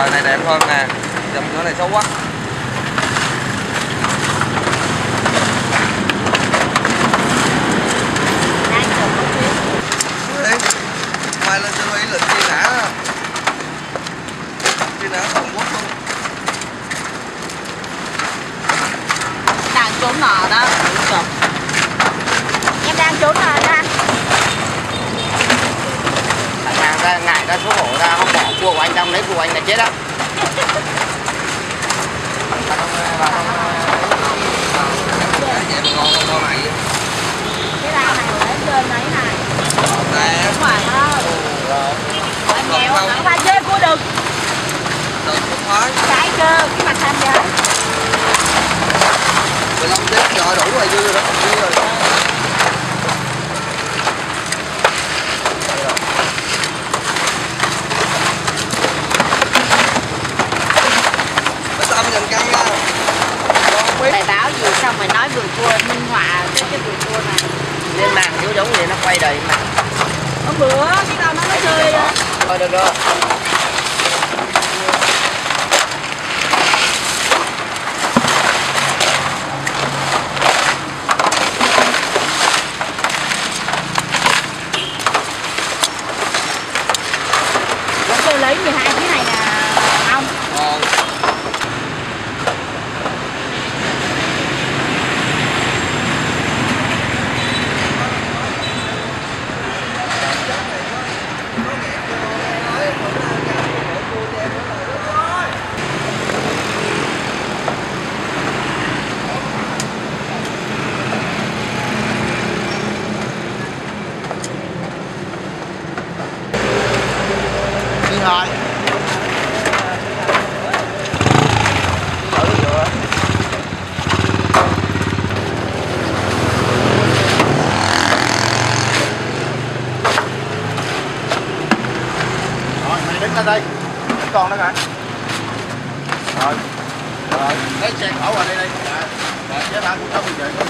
Bài này đẹp hơn nè. Dòng chỗ này xấu quá. Mai lên cho ý lịch truy nã Truy nã toàn quốc luôn. Đang trốn nợ đó. Chụp em đang trốn nợ đó anh ra số hộ ra không bỏ. Cua của anh trong lấy cua của anh là chết á anh nghèo không phải dê cua được Đừng không khoái cái cơ cái mặt tham gia 15 tiết rồi đủ rồi dư rồi đó Dư rồi Cái tâm dần căng nha Con không biết bài báo gì xong rồi nói vườn cua minh họa cái cái vườn cua này? Lên mạng thiếu giống gì nó quay đầy mạng hôm bữa cái đâu nó nó chơi thôi được rồi nó chơi lấy 12 cái này nè không Ngon đi thôi rồi đứng lên đây. Còn con đó kìa rồi. Rồi. Lấy xe khẩu vào đây đây dạ. Dạ chế ba của cháu bây giờ có